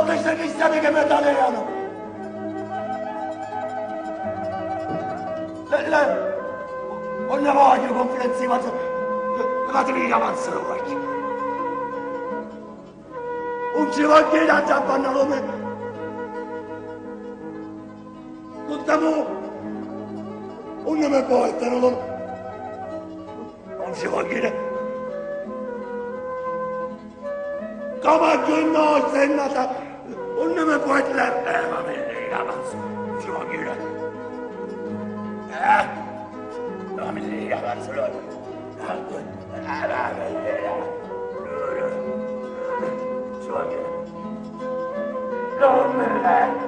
Kardeşlerini istedik Mehmet Ali Hanım. Lan, onlar o acı konferansiyematı, kadını yabansın olarak. Un civan değil ancak bana onu. Bunda bu, onu mu bu ayetler olur? Un civan değil. Kama gönlü o senin atak. Onunla poetler yaramaz. Çok güle. Hamidi yaramaz. Çok güle. Çok güle.